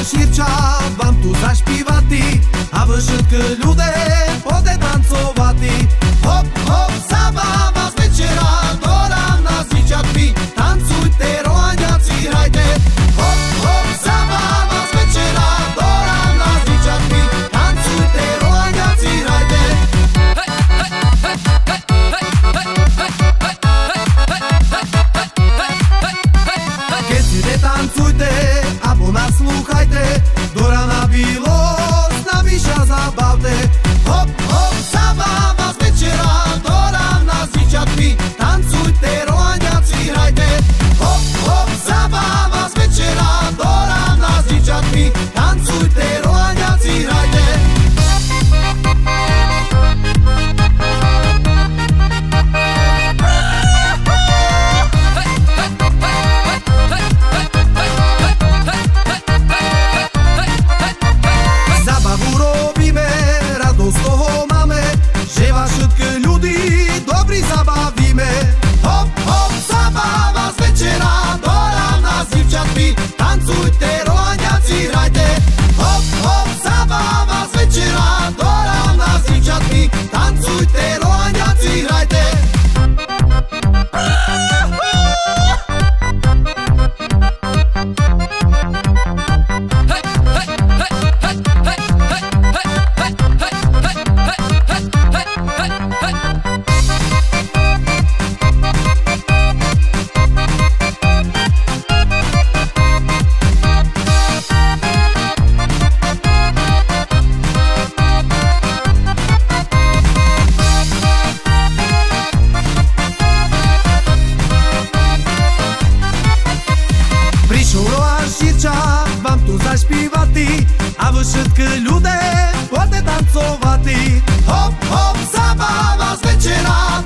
Shirqa, vam tu zash pivati, a vëshët këlludet foot there. tu zaśpiewati, a wy wszystkie ludzie pote tancowati. Hop, hop, zabawa zwycięża.